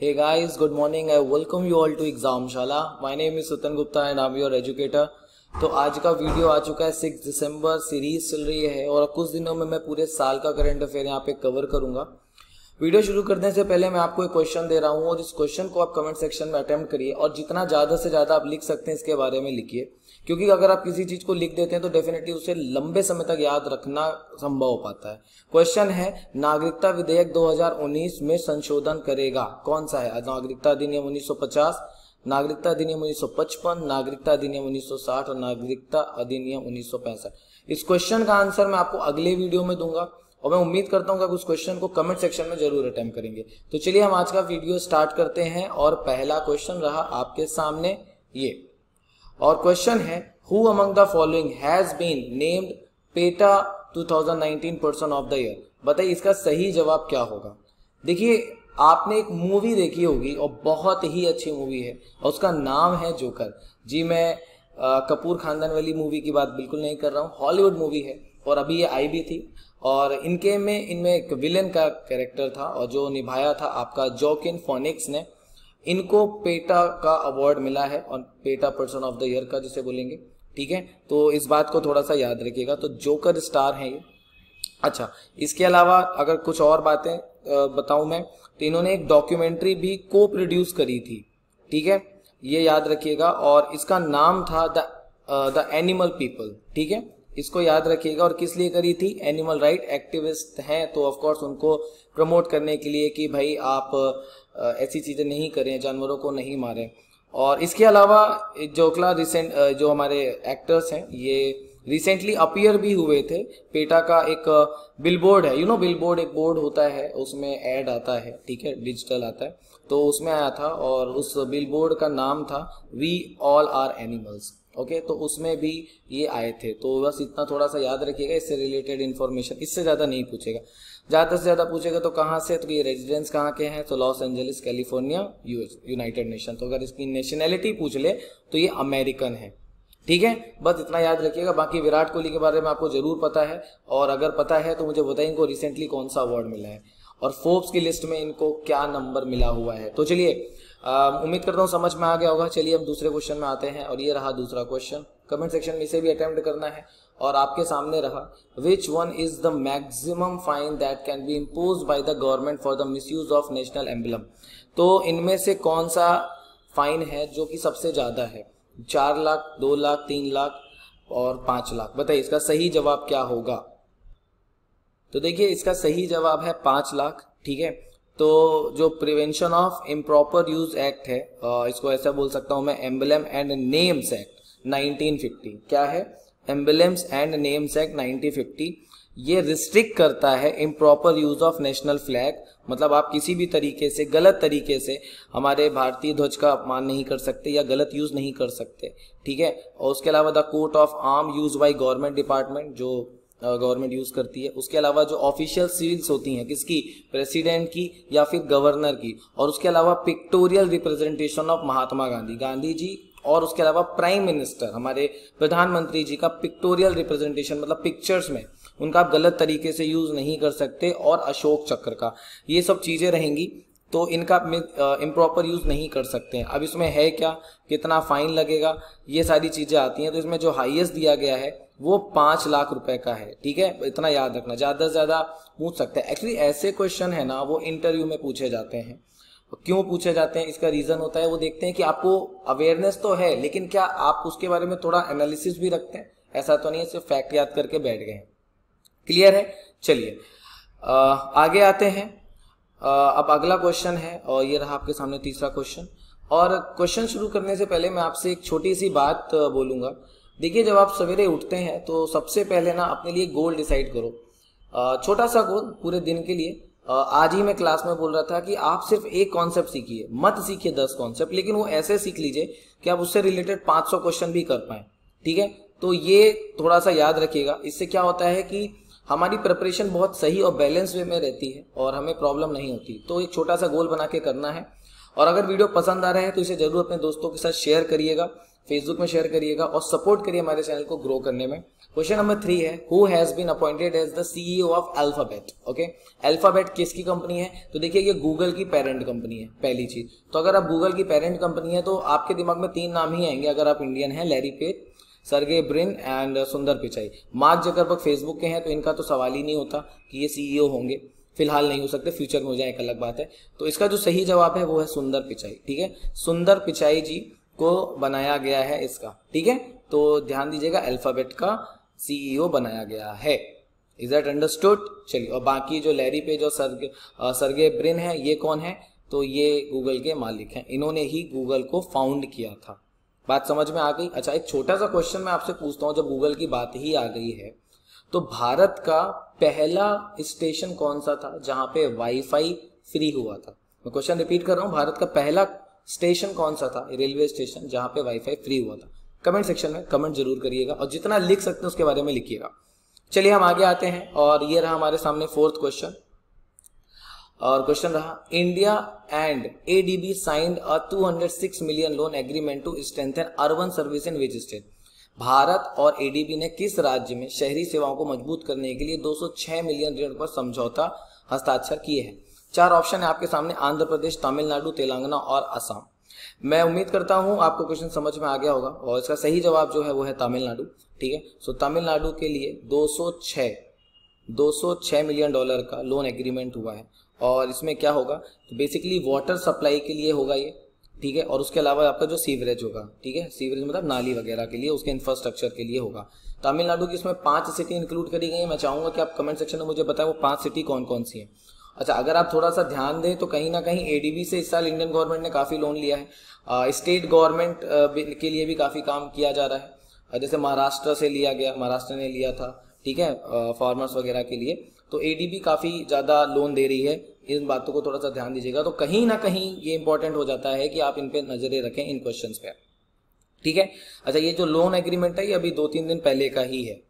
Hey guys, good morning. I welcome you all to Exam Shala. My name is Sutan Gupta and I'm your educator. तो आज का video आ चुका है six दिसंबर series चल रही है और कुछ दिनों में मैं पूरे साल का करंट अफेयर यहाँ पे कवर करूँगा वीडियो शुरू करने से पहले मैं आपको एक क्वेश्चन दे रहा हूँ और इस क्वेश्चन को आप कमेंट सेक्शन में अटेम्प्ट करिए और जितना ज़्यादा से ज़्यादा आप लिख सकते हैं इसके बारे में लिखिए क्योंकि अगर आप किसी चीज़ को लिख देते हैं तो डेफिनेटली उसे लंबे समय तक याद रखना संभव हो पाता है। क्वेश्चन है, नागरिकता विधेयक 2019 में संशोधन करेगा। कौन सा है? नागरिकता अधिनियम 1950 नागरिकता अधिनियम 1955 नागरिकता अधिनियम 1960 और नागरिकता अधिनियम 1965 इस क्वेश्चन का आंसर मैं आपको अगले वीडियो में दूँगा और मैं उम्मीद करता हूँ कि आप उस क्वेश्चन को कमेंट सेक्शन में ज़रूर अटेम्प्ट करेंगे। तो चलिए हम आज का वीडियो स्टार्ट करते हैं और पहला क्वेश्चन रहा आपके सामने, ये। और क्वेश्चन है who among the following has been named PETA 2019 person of the year बताइए इसका सही जवाब क्या होगा? देखिए आपने एक मूवी देखी होगी और बहुत ही अच्छी मूवी है और उसका नाम है जोकर जी मैं आ, कपूर खानदान वाली मूवी की बात बिल्कुल नहीं कर रहा हूँ। हॉलीवुड मूवी है और अभी ये आई भी थी। और इनके में इनमें एक विलेन का कैरेक्टर था और जो निभाया था आपका जोकिन फोनिक्स ने। इनको पेटा का अवार्ड मिला है और PETA person of the year का जिसे बोलेंगे, ठीक है? तो इस बात को थोड़ा सा याद रखिएगा। तो जोकर स्टार है ये। अच्छा इसके अलावा अगर कुछ और बातें बताऊँ मैं तो इन्होंने एक डॉक्यूमेंट्री भी को प्रोड्यूस करी थी, ठीक है? ये याद रखिएगा। और इसका नाम था द एनिमल पीपल ठीक है? इसको याद रखिएगा। और किस लिए करी थी? एनिमल राइट एक्टिविस्ट हैं तो ऑफ़ कोर्स उनको प्रमोट करने के लिए कि भाई आप ऐसी चीज़ें नहीं करें, जानवरों को नहीं मारें। और इसके अलावा जोकला रिसेंट जो हमारे एक्टर्स हैं, ये रिसेंटली अपियर भी हुए थे। पेटा का एक बिलबोर्ड है। यू नो बिलबोर्ड एक बोर्ड होता है, उसमें एड आता है, ठीक है? डिजिटल आता है। तो उसमें आया था और उस बिलबोर्ड का नाम था we all are animals okay तो उसमें भी ये आए थे। तो बस इतना थोड़ा सा याद रखिएगा, इससे रिलेटेड इन्फॉर्मेशन इससे ज़्यादा नहीं पूछेगा। ज़्यादा से ज़्यादा पूछेगा तो कहाँ से? तो ये रेजिडेंस कहाँ के हैं? तो Los Angeles California US United Nation तो अगर इसकी नेशनैलिटी पूछ ले तो ये अमेरिकन है। ठीक है? बस इतना याद रखिएगा। बाकी विराट कोहली के बारे में आपको ज़रूर पता है। और अगर पता है तो मुझे बताइए इनको रिसेंटली कौन सा अवार्ड मिला है। और फोर्ब्स की लिस्ट में इनको क्या नंबर मिला हुआ है? तो चलिए उम्मीद करता हूँ समझ में आ गया होगा। चलिए हम दूसरे क्वेश्चन में आते हैं। और ये रहा दूसरा क्वेश्चन कमेंट सेक्शन में इसे भी अटेम्प्ट करना है। और आपके सामने रहा। Which one is the maximum fine that can be impose by the government for the misuse of national emblem तो इनमें से कौन सा फाइन है जो कि सबसे ज़्यादा है? चार लाख, दो लाख, तीन लाख और पाँच लाख। बताइए, इसका सही जवाब क्या होगा? तो देखिए, इसका सही जवाब है पाँच लाख, ठीक है? तो जो prevention of improper use act है इसको ऐसा बोल सकता हूँ मैं एम्बलम एंड नेम्स एक्ट 1950 क्या है? एम्बलम्स एंड नेम्स एक्ट 1950 ये रिस्ट्रिक्ट करता है improper use of national flag मतलब आप किसी भी तरीके से, गलत तरीके से हमारे भारतीय ध्वज का अपमान नहीं कर सकते या गलत यूज़ नहीं कर सकते। ठीक है? और उसके अलावा the coat of arm use by government department जो गवर्नमेंट यूज़ करती है। उसके अलावा जो ऑफिशियल सील्स होती हैं, किसकी? प्रेसिडेंट की या फिर गवर्नर की। और उसके अलावा pictorial representation of Mahatma Gandhi. Gandhi ji और उसके अलावा प्राइम मिनिस्टर, हमारे प्रधानमंत्री जी का पिक्टोरियल रिप्रेजेंटेशन मतलब पिक्चर्स में, उनका आप गलत तरीके से यूज़ नहीं कर सकते, और अशोक चक्र का। ये सब चीज़ें रहेंगी तो इनका इम्प्रॉपर यूज़ नहीं कर सकते हैं। अब इसमें है क्या? कितना फाइन लगेगा? ये सारी चीज़ें आती हैं तो इसमें जो हाईएस्ट दिया गया है, वो पाँच लाख रुपए का है। ठीक है? इतना याद रखना। ज़्यादा से ज़्यादा पूछ सकते हैं। एक्चुअली ऐसे क्वेश्चन है ना, वो इंटरव्यू में पूछे जाते हैं। क्यों पूछे जाते हैं, इसका रीज़न होता है, वो देखते हैं कि आपको अवेयरनेस तो है, लेकिन क्या आप उसके बारे में थोड़ा एनालिसिस भी रखते हैं? ऐसा तो नहीं है, सिर्फ़ फैक्ट याद करके बैठ गए क्लियर है? चलिए आगे आते हैं। अब अगला क्वेश्चन है, और ये रहा आपके सामने तीसरा क्वेश्चन और क्वेश्चन शुरू करने से पहले मैं आपसे एक छोटी सी बात बोलूँगा। देखिए, जब आप सवेरे उठते हैं तो सबसे पहले ना अपने लिए गोल डिसाइड करो। छोटा सा गोल पूरे दिन के लिए। आज ही मैं क्लास में बोल रहा था कि आप सिर्फ़ एक कॉन्सेप्ट सीखिए, मत सीखिए दस कॉन्सेप्ट लेकिन वो ऐसे सीख लीजिए कि आप उससे रिलेटेड 500 क्वेश्चन भी कर पाए, ठीक है? तो ये थोड़ा सा याद रखिएगा। इससे क्या होता है कि हमारी प्रिपरेशन बहुत सही और बैलेंस वे में रहती है और हमें प्रॉब्लम नहीं होती। तो एक छोटा सा गोल बना के करना है। और अगर वीडियो पसंद आ रहा है तो इसे ज़रूर अपने दोस्तों के साथ शेयर करिएगा। फेसबुक में शेयर करिएगा और सपोर्ट करिए हमारे चैनल को ग्रो करने में। क्वेश्चन नंबर थ्री है who has been appointed as the CEO of Alphabet okay Alphabet किसकी कंपनी है? तो देखिए ये गूगल की पेरेंट कंपनी है, पहली चीज़। तो अगर आप गूगल की पेरेंट कंपनी है तो आपके दिमाग में तीन नाम ही आएँगे, अगर आप इंडियन है Larry Page Sergey Brin and Sundar Pichai Mark Zuckerberg Facebook के हैं तो इनका तो सवाल ही नहीं होता कि ये सीईओ होंगे। फ़िलहाल नहीं हो सकते फ्यूचर में हो जाए, एक अलग बात है। तो इसका जो सही जवाब है, वो है सुंदर पिचाई ठीक है? सुंदर पिचाई जी को बनाया गया है इसका, ठीक है? तो ध्यान दीजिएगा अल्फ़ाबेट का सीईओ बनाया गया है। इज़ दैट अंडरस्टूड चलिए, और बाकी जो लैरी पेज और सर्गे सरगे ब्रिन है, ये कौन है? तो ये गूगल के मालिक हैं। इन्होंने ही गूगल को फाउंड किया था। बात समझ में आ गई? अच्छा एक छोटा सा क्वेश्चन मैं आपसे पूछता हूँ, जब गूगल की बात ही आ गई है। तो भारत का पहला स्टेशन कौन सा था, जहाँ पे वाईफाई फ्री हुआ था? मैं क्वेश्चन रिपीट कर रहा हूँ, भारत का पहला स्टेशन कौन सा था? रेलवे स्टेशन, जहाँ पे वाईफाई फ्री हुआ था। कमेंट सेक्शन में कमेंट ज़रूर करिएगा और जितना लिख सकते हैं उसके बारे में लिखिएगा। चलिए हम आगे आते हैं और ये रहा हमारे सामने फोर्थ क्वेश्चन और क्वेश्चन रहा India and ADB signed a 206 million loan agreement to strengthen urban service in which state Bharat और एडीबी ने किस राज्य में शहरी सेवाओं को मज़बूत करने के लिए 206 मिलियन ऋण पर समझौता हस्ताक्षर किए हैं? चार ऑप्शन है आपके सामने, आंध्र प्रदेश, तमिलनाडु, तेलंगाना और असम। मैं उम्मीद करता हूँ आपको क्वेश्चन समझ में आ गया होगा और इसका सही जवाब जो है वो है तमिलनाडु, ठीक है? सो तमिलनाडु के लिए 206 206 मिलियन डॉलर का लोन एग्रीमेंट हुआ है। और इसमें क्या होगा? तो बेसिकली वाटर सप्लाई के लिए होगा ये, ठीक है? और उसके अलावा आपका जो सीवरेज होगा, ठीक है? सीवरेज मतलब नाली वगैरह के लिए, उसके इंफ्रास्ट्रक्चर के लिए होगा। तमिलनाडु की इसमें पाँच सिटी इंक्लूड करी गई है। मैं चाहूँगा कि आप कमेंट सेक्शन में मुझे बताएँ वो पाँच सिटी कौन कौन सी है। अच्छा अगर आप थोड़ा सा ध्यान दें तो कहीं ना कहीं एडीबी से इस साल इंडियन गवर्नमेंट ने काफ़ी लोन लिया है। स्टेट गवर्नमेंट के लिए भी काफ़ी काम किया जा रहा है। जैसे महाराष्ट्र से लिया गया, महाराष्ट्र ने लिया था, ठीक है? फार्मर्स वगैरह के लिए। तो एडीबी काफ़ी ज़्यादा लोन दे रही है। इन बातों को थोड़ा सा ध्यान दीजिएगा। तो कहीं ना कहीं ये इंपॉर्टेंट हो जाता है कि आप इन पे नज़रें रखें, इन क्वेश्चन पे। ठीक है? अच्छा ये जो लोन एग्रीमेंट है, ये अभी दो तीन दिन पहले का ही है।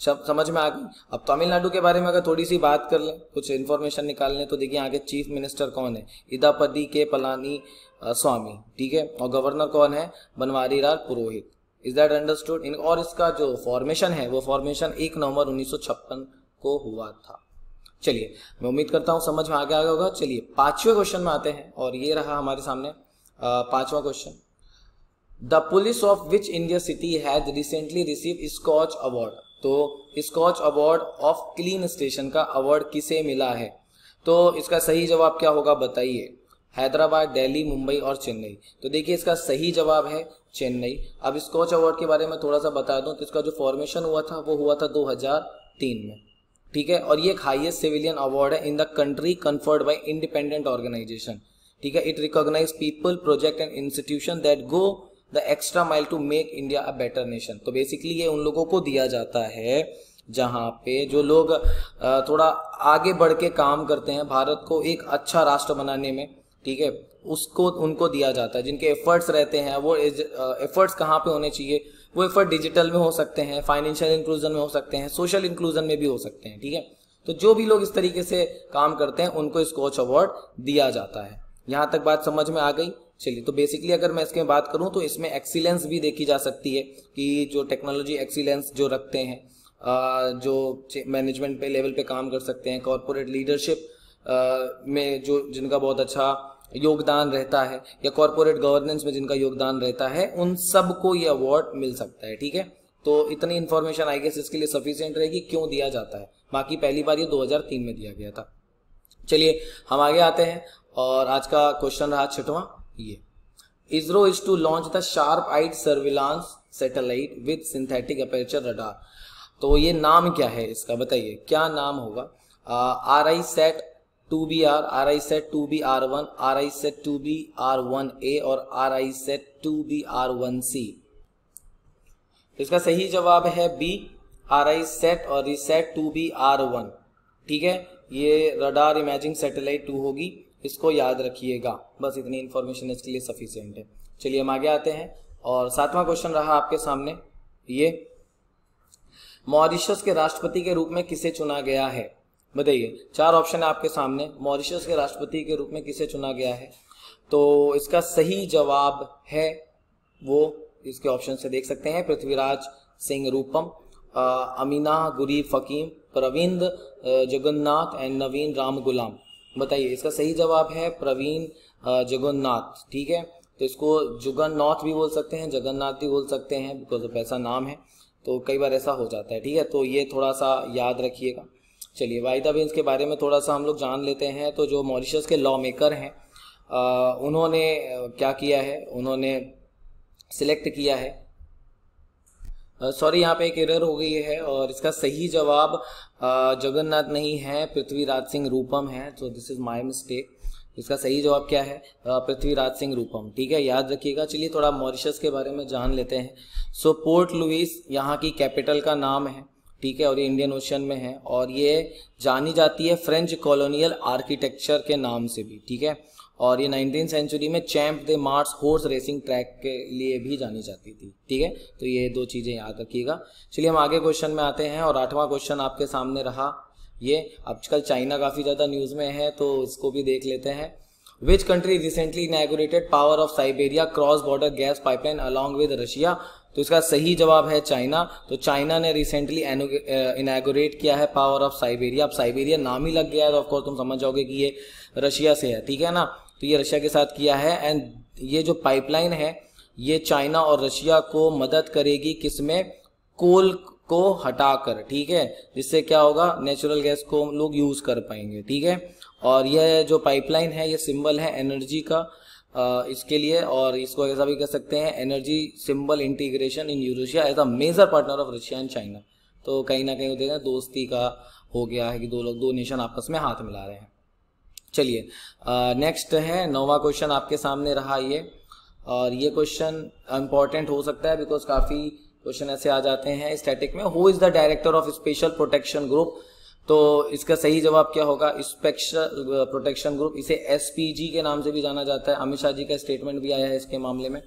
समझ में आ गई। अब तमिलनाडु के बारे में अगर थोड़ी सी बात कर लें, कुछ इन्फॉर्मेशन निकाल लें तो देखिए आगे चीफ मिनिस्टर कौन है? इदापति के पलानी स्वामी, ठीक है? और गवर्नर कौन है? Banwari Lal Purohit. Is that understood in, और इसका जो फॉर्मेशन है, वो फॉर्मेशन एक नवंबर उन्नीस सौ छप्पन को हुआ था। चलिए, मैं उम्मीद करता हूँ समझ में आगे आ गया होगा। चलिए, पाँचवें क्वेश्चन में आते हैं, और ये रहा हमारे सामने पांचवा question the police of which India city has recently receive Scotch award तो Scotch award of clean station का अवार्ड किसे मिला है? तो इसका सही जवाब क्या होगा बताइए। हैदराबाद, दिल्ली, मुंबई और चेन्नई। तो देखिए इसका सही जवाब है चेन्नई। अब स्कॉच अवार्ड के बारे में थोड़ा सा बता दूँ तो इसका जो फॉर्मेशन हुआ था, वो हुआ था 2003 में। ठीक है? और ये एक हाईएस्ट सिविलियन अवार्ड है in the country conferred by independent organisation ठीक है? It recognise people project and institution that go the extra mile to make India a better nation तो बेसिकली ये उन लोगों को दिया जाता है जहाँ पे जो लोग थोड़ा आगे बढ़ के काम करते हैं भारत को एक अच्छा राष्ट्र बनाने में, ठीक है? उसको, उनको दिया जाता है। जिनके एफर्ट्स रहते हैं, वो एफर्ट्स कहाँ पे होने चाहिए? वो एफर्ट डिजिटल में हो सकते हैं फाइनेंशियल इंक्लूजन में हो सकते हैं सोशल इंक्लूजन में भी हो सकते हैं, ठीक है? तो जो भी लोग इस तरीके से काम करते हैं, उनको स्कोच अवार्ड दिया जाता है। यहाँ तक बात समझ में आ गई? चलिए तो बेसिकली अगर मैं इसके बात करूँ तो इसमें एक्सीलेंस भी देखी जा सकती है कि जो टेक्नोलॉजी एक्सीलेंस जो रखते हैं जो मैनेजमेंट पे लेवल पे काम कर सकते हैं कॉरपोरेट लीडरशिप में जो, जिनका बहुत अच्छा योगदान रहता है, या कॉरपोरेट गवर्नेंस में जिनका योगदान रहता है, उन सबको ये अवार्ड मिल सकता है, ठीक है? तो इतनी इन्फॉर्मेशन आई गेस इसके लिए सफिशियंट रहेगी, क्यों दिया जाता है? बाकी पहली बार ये 2003 में दिया गया था। चलिए, हम आगे आते हैं, और आज का क्वेश्चन रहा छठवां। ये। ISRO is to launch the sharp eye surveillance satellite with synthetic aperture radar तो ये नाम क्या है इसका बताइए, क्या नाम होगा? R I sat two B R R I sat two B R one R I sat two B R one A और R I sat two B R one C इसका सही जवाब है बी आर आई सेट और RISAT two B R one ठीक है? ये radar imaging satellite to होगी। इसको याद रखिएगा। बस इतनी इन्फॉर्मेशन इसके लिए सफिशियंट है। चलिए हम आगे आते हैं और सातवां क्वेश्चन रहा आपके सामने। ये, मॉरिशस के राष्ट्रपति के रूप में किसे चुना गया है? बताइए, चार ऑप्शन है आपके सामने। मॉरिशस के राष्ट्रपति के रूप में किसे चुना गया है? तो इसका सही जवाब है वो, इसके ऑप्शन से देख सकते हैं। पृथ्वीराज सिंह रूपम अमीना गुरी फकीम, प्रविंद जगन्नाथ एंड नवीन राम गुलाम। बताइए, इसका सही जवाब है प्रवीण जगन्नाथ, ठीक है? तो इसको जुगन्नाथ भी बोल सकते हैं, जगन्नाथ भी बोल सकते हैं बिकॉज़ ऑफ़ ऐसा नाम है तो कई बार ऐसा हो जाता है, ठीक है? तो ये थोड़ा सा याद रखिएगा। चलिए, वायदा बेंस के बारे में थोड़ा सा हम लोग जान लेते हैं तो जो मॉरिशस के लॉ मेकर हैं उन्होंने क्या किया है? उन्होंने सिलेक्ट किया है सॉरी यहाँ पे एक एरर हो गई है और इसका सही जवाब जगन्नाथ नहीं है, पृथ्वीराज सिंह रूपम है तो दिस इज़ माय मिस्टेक इसका सही जवाब क्या है? पृथ्वीराज सिंह रूपम। ठीक है, याद रखिएगा। चलिए थोड़ा मॉरिशस के बारे में जान लेते हैं। सो पोर्ट लुइस यहाँ की कैपिटल का नाम है। ठीक है, और ये इंडियन ओशन में है। और ये जानी जाती है फ्रेंच कॉलोनियल आर्किटेक्चर के नाम से भी। ठीक है और ये नाइनटीन सेंचुरी में Champ de Mars horse racing track के लिए भी जानी जाती थी, ठीक है? तो ये दो चीज़ें याद रखिएगा। चलिए हम आगे क्वेश्चन में आते हैं और आठवां क्वेश्चन आपके सामने रहा। ये आजकल चाइना काफ़ी ज़्यादा न्यूज़ में है तो इसको भी देख लेते हैं। Which country recently inaugurated power of Siberia cross border gas pipeline along with Russia तो इसका सही जवाब है चाइना। तो चाइना ने रिसेंटली इनागोरेट किया है पावर ऑफ़ साइबेरिया अब साइबेरिया नाम ही लग गया है तो ऑफकोर्स तुम समझ जाओगे कि ये रशिया से है, ठीक है ना? तो ये रशिया के साथ किया है एंड ये जो पाइपलाइन है ये चाइना और रशिया को मदद करेगी किसमें? कोल को हटाकर ठीक है? जिससे क्या होगा? नेचुरल गैस को हम लोग यूज़ कर पाएँगे ठीक है? और यह जो पाइपलाइन है ये सिंबल है एनर्जी का आ, इसके लिए और इसको ऐसा भी कह सकते हैं energy symbol integration in Eurasia as a major partner of Russia and China तो कहीं ना कहीं देखें दोस्ती का हो गया है कि दो लोग दो नेशन आपस में हाथ मिला रहे हैं। चलिए नेक्स्ट है, नौवा क्वेश्चन आपके सामने रहा ये। और ये क्वेश्चन इंपॉर्टेंट हो सकता है बिकॉज़ काफ़ी क्वेश्चन ऐसे आ जाते हैं स्टैटिक में। Who is the director of special protection group तो इसका सही जवाब क्या होगा? स्पेशल प्रोटेक्शन ग्रुप इसे एसपीजी के नाम से भी जाना जाता है। अमित शाह जी का स्टेटमेंट भी आया है इसके मामले में।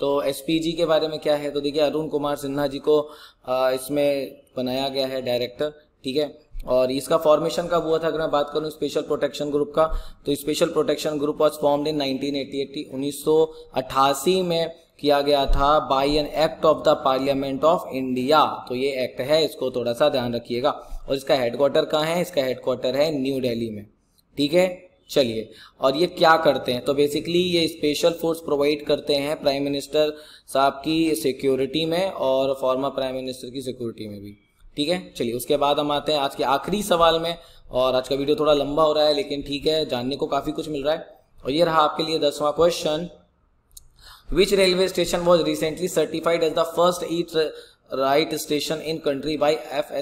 तो एसपीजी के बारे में क्या है? तो देखिए, अरुण कुमार सिन्हा जी को इसमें बनाया गया है डायरेक्टर ठीक है? और इसका फॉर्मेशन कब हुआ था? अगर मैं बात करूँ स्पेशल प्रोटेक्शन ग्रुप का तो special protection group was formed in 1988 1988 में किया गया था by an act of the parliament of India तो ये एक्ट है, इसको थोड़ा सा ध्यान रखिएगा। और इसका हेडक्वार्टर कहाँ है? इसका हेडक्वार्टर है न्यू दिल्ली में। ठीक है? चलिए, और ये क्या करते हैं? तो बेसिकली ये स्पेशल फोर्स प्रोवाइड करते हैं प्राइम मिनिस्टर साहब की सिक्योरिटी में और फॉर्मर प्राइम मिनिस्टर की सिक्योरिटी में भी। ठीक है? चलिए, उसके बाद हम आते हैं आज के आखिरी सवाल में, और आज का वीडियो थोड़ा लंबा हो रहा है, लेकिन ठीक है, जानने को काफ़ी कुछ मिल रहा है। और ये रहा आपके लिए दसवां question which railway station was recently certified as the first eat right station in country by F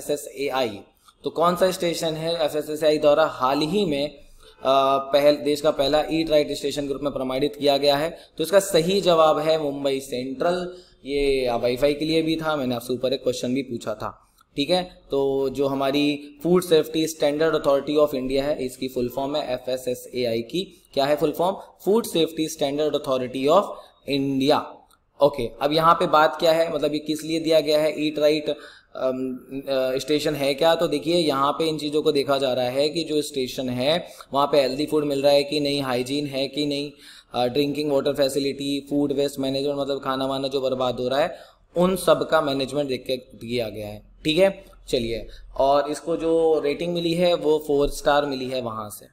तो कौन सा स्टेशन है एफ़ द्वारा हाल ही में पहल, देश का पहला ईट राइट स्टेशन ग्रुप में प्रमाणित किया गया है? तो इसका सही जवाब है मुंबई सेंट्रल ये वाईफाई के लिए भी था, मैंने आपसे ऊपर एक क्वेश्चन भी पूछा था। ठीक है? तो जो हमारी food safety standard authority of India है, इसकी फुल फॉर्म है F S S A I की। क्या है full form food safety standard authority of India okay अब यहाँ पे बात क्या है? मतलब ये किस लिए दिया गया है? ईट राइट स्टेशन है क्या? तो देखिए, यहाँ पे इन चीज़ों को देखा जा रहा है कि जो स्टेशन है, वहाँ पे हेल्दी फ़ूड मिल रहा है कि नहीं हाइजीन है कि नहीं drinking water facility food waste management मतलब खाना वाना जो बर्बाद हो रहा है, उन सब का मैनेजमेंट देख के दिया गया है। ठीक है? चलिए। और इसको जो रेटिंग मिली है, वो फोर स्टार मिली है वहाँ से।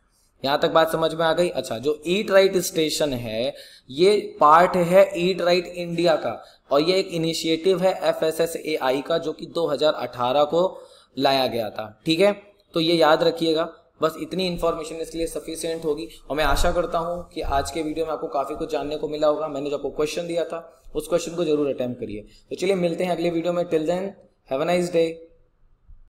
यहाँ तक बात समझ में आ गई? अच्छा जो ईट राइट स्टेशन है, ये पार्ट है ईट राइट इंडिया का। और ये एक इनिशिएटिव है F S S A I का, जो कि 2018 को लाया गया था। ठीक है? तो ये याद रखिएगा। बस इतनी इन्फॉर्मेशन इसके लिए सफिशियंट होगी। और मैं आशा करता हूँ कि आज के वीडियो में आपको काफ़ी कुछ जानने को मिला होगा। मैंने जो आपको क्वेश्चन दिया था, उस क्वेश्चन को ज़रूर अटेम्प्ट करिए। तो चलिए, मिलते हैं अगले वीडियो में। Till then Have a nice day.